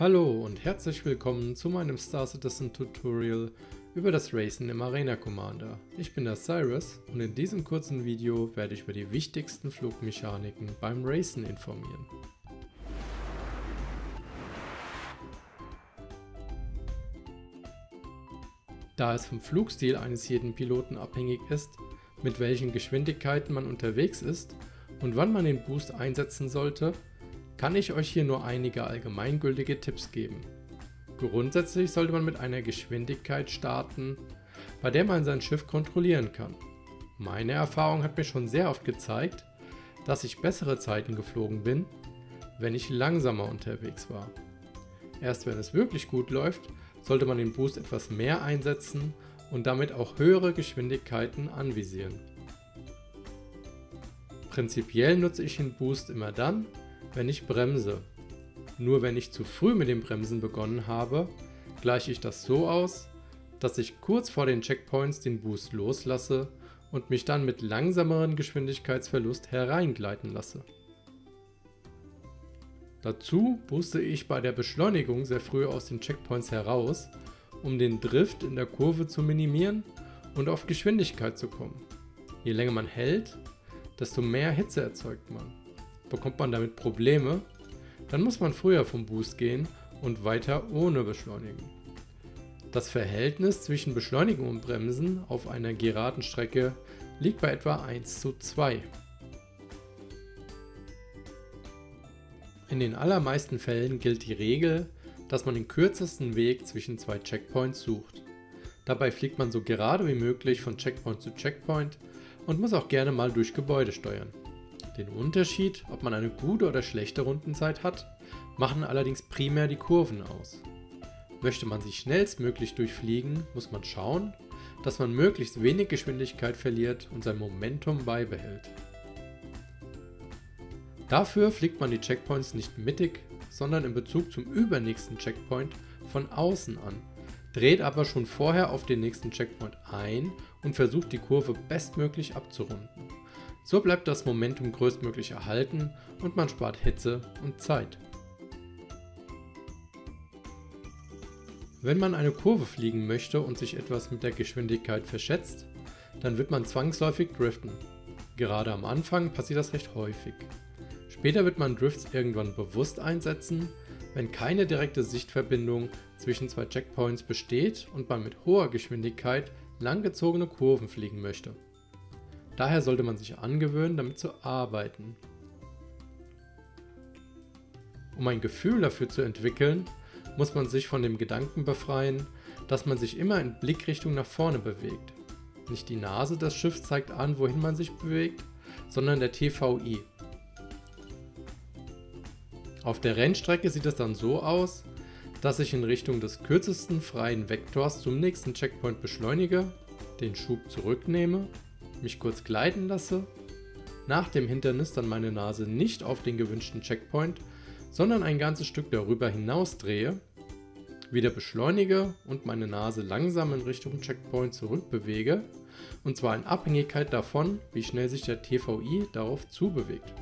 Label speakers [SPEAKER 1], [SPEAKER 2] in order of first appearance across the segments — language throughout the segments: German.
[SPEAKER 1] Hallo und herzlich willkommen zu meinem Star Citizen Tutorial über das Racen im Arena Commander. Ich bin der Cyrus und in diesem kurzen Video werde ich über die wichtigsten Flugmechaniken beim Racen informieren. Da es vom Flugstil eines jeden Piloten abhängig ist, mit welchen Geschwindigkeiten man unterwegs ist und wann man den Boost einsetzen sollte, kann ich euch hier nur einige allgemeingültige Tipps geben. Grundsätzlich sollte man mit einer Geschwindigkeit starten, bei der man sein Schiff kontrollieren kann. Meine Erfahrung hat mir schon sehr oft gezeigt, dass ich bessere Zeiten geflogen bin, wenn ich langsamer unterwegs war. Erst wenn es wirklich gut läuft, sollte man den Boost etwas mehr einsetzen und damit auch höhere Geschwindigkeiten anvisieren. Prinzipiell nutze ich den Boost immer dann, wenn ich bremse. Nur wenn ich zu früh mit dem Bremsen begonnen habe, gleiche ich das so aus, dass ich kurz vor den Checkpoints den Boost loslasse und mich dann mit langsameren Geschwindigkeitsverlust hereingleiten lasse. Dazu booste ich bei der Beschleunigung sehr früh aus den Checkpoints heraus, um den Drift in der Kurve zu minimieren und auf Geschwindigkeit zu kommen. Je länger man hält, desto mehr Hitze erzeugt man bekommt man damit Probleme, dann muss man früher vom Boost gehen und weiter ohne Beschleunigen. Das Verhältnis zwischen Beschleunigen und Bremsen auf einer geraden Strecke liegt bei etwa 1 zu 2. In den allermeisten Fällen gilt die Regel, dass man den kürzesten Weg zwischen zwei Checkpoints sucht. Dabei fliegt man so gerade wie möglich von Checkpoint zu Checkpoint und muss auch gerne mal durch Gebäude steuern. Den Unterschied, ob man eine gute oder schlechte Rundenzeit hat, machen allerdings primär die Kurven aus. Möchte man sie schnellstmöglich durchfliegen, muss man schauen, dass man möglichst wenig Geschwindigkeit verliert und sein Momentum beibehält. Dafür fliegt man die Checkpoints nicht mittig, sondern in Bezug zum übernächsten Checkpoint von außen an, dreht aber schon vorher auf den nächsten Checkpoint ein und versucht die Kurve bestmöglich abzurunden. So bleibt das Momentum größtmöglich erhalten und man spart Hitze und Zeit. Wenn man eine Kurve fliegen möchte und sich etwas mit der Geschwindigkeit verschätzt, dann wird man zwangsläufig driften. Gerade am Anfang passiert das recht häufig. Später wird man Drifts irgendwann bewusst einsetzen, wenn keine direkte Sichtverbindung zwischen zwei Checkpoints besteht und man mit hoher Geschwindigkeit langgezogene Kurven fliegen möchte. Daher sollte man sich angewöhnen, damit zu arbeiten. Um ein Gefühl dafür zu entwickeln, muss man sich von dem Gedanken befreien, dass man sich immer in Blickrichtung nach vorne bewegt. Nicht die Nase des Schiffs zeigt an, wohin man sich bewegt, sondern der TVI. Auf der Rennstrecke sieht es dann so aus, dass ich in Richtung des kürzesten freien Vektors zum nächsten Checkpoint beschleunige, den Schub zurücknehme mich kurz gleiten lasse, nach dem Hindernis dann meine Nase nicht auf den gewünschten Checkpoint, sondern ein ganzes Stück darüber hinaus drehe, wieder beschleunige und meine Nase langsam in Richtung Checkpoint zurückbewege, und zwar in Abhängigkeit davon, wie schnell sich der TVI darauf zubewegt.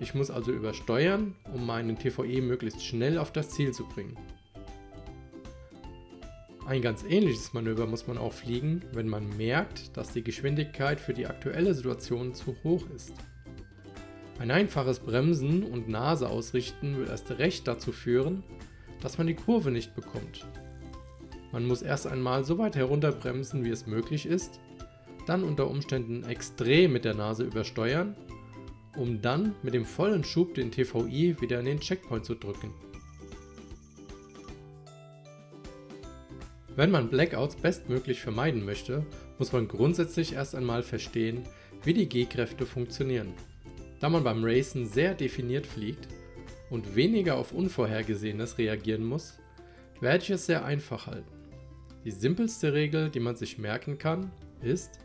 [SPEAKER 1] Ich muss also übersteuern, um meinen TVI möglichst schnell auf das Ziel zu bringen. Ein ganz ähnliches Manöver muss man auch fliegen, wenn man merkt, dass die Geschwindigkeit für die aktuelle Situation zu hoch ist. Ein einfaches Bremsen und Nase ausrichten wird erst recht dazu führen, dass man die Kurve nicht bekommt. Man muss erst einmal so weit herunterbremsen, wie es möglich ist, dann unter Umständen extrem mit der Nase übersteuern, um dann mit dem vollen Schub den TVI wieder in den Checkpoint zu drücken. Wenn man Blackouts bestmöglich vermeiden möchte, muss man grundsätzlich erst einmal verstehen, wie die G-Kräfte funktionieren. Da man beim Racen sehr definiert fliegt und weniger auf Unvorhergesehenes reagieren muss, werde ich es sehr einfach halten. Die simpelste Regel, die man sich merken kann, ist,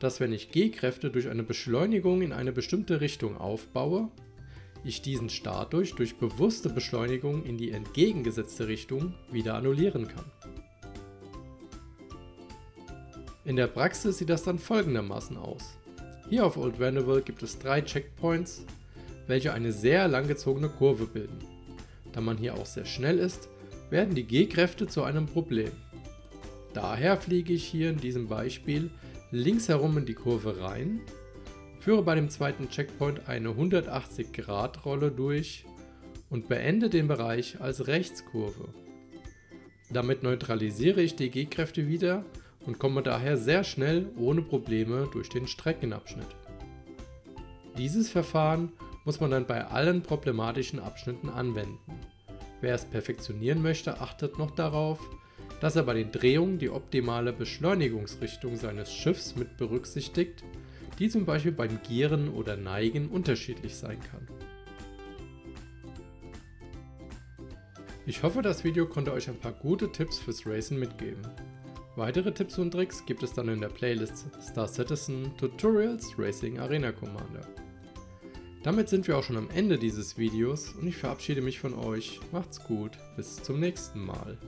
[SPEAKER 1] dass wenn ich G-Kräfte durch eine Beschleunigung in eine bestimmte Richtung aufbaue, ich diesen Start durch durch bewusste Beschleunigung in die entgegengesetzte Richtung wieder annullieren kann. In der Praxis sieht das dann folgendermaßen aus. Hier auf Old Venable gibt es drei Checkpoints, welche eine sehr langgezogene Kurve bilden. Da man hier auch sehr schnell ist, werden die G-Kräfte zu einem Problem. Daher fliege ich hier in diesem Beispiel links herum in die Kurve rein, führe bei dem zweiten Checkpoint eine 180 Grad Rolle durch und beende den Bereich als Rechtskurve. Damit neutralisiere ich die G-Kräfte wieder und komme daher sehr schnell ohne Probleme durch den Streckenabschnitt. Dieses Verfahren muss man dann bei allen problematischen Abschnitten anwenden. Wer es perfektionieren möchte, achtet noch darauf, dass er bei den Drehungen die optimale Beschleunigungsrichtung seines Schiffs mit berücksichtigt, die zum Beispiel beim Gieren oder Neigen unterschiedlich sein kann. Ich hoffe, das Video konnte euch ein paar gute Tipps fürs Racen mitgeben. Weitere Tipps und Tricks gibt es dann in der Playlist Star Citizen Tutorials Racing Arena Commander. Damit sind wir auch schon am Ende dieses Videos und ich verabschiede mich von euch. Macht's gut, bis zum nächsten Mal.